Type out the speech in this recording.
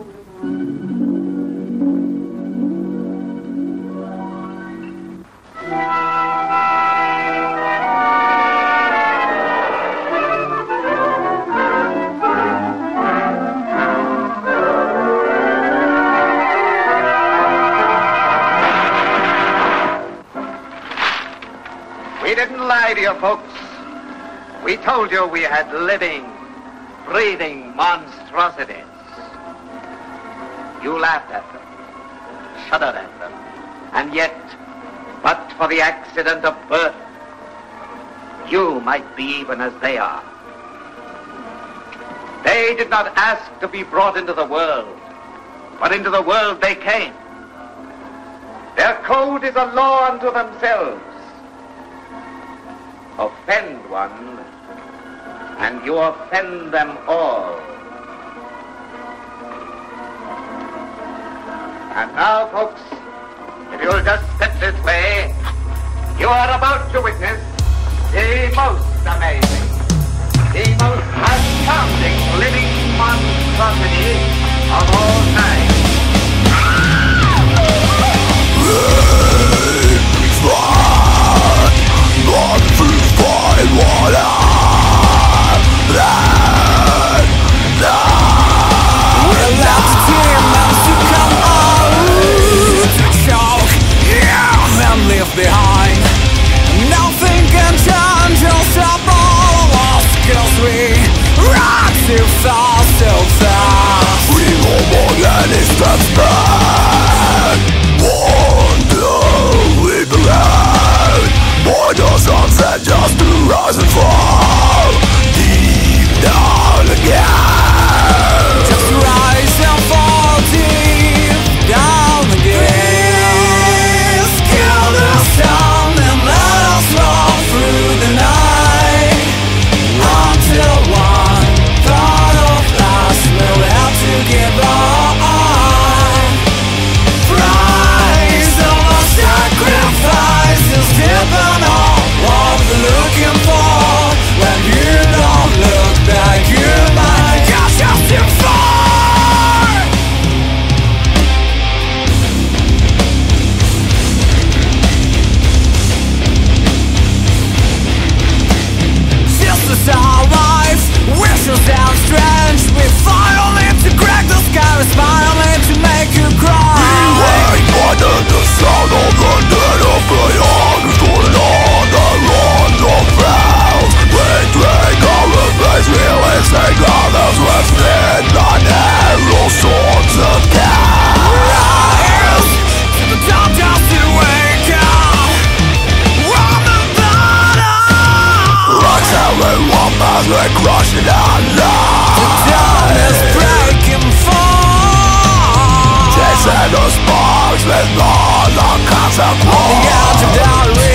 We didn't lie to you folks. We told you we had living, breathing monstrosities. You laughed at them, shuddered at them, and yet, but for the accident of birth, you might be even as they are. They did not ask to be brought into the world, but into the world they came. Their code is a law unto themselves. Offend one, and you offend them all. And now, folks, if you'll just step this way, you are about to witness the most amazing, the most astounding Sound of the with all the consequences. Edge of the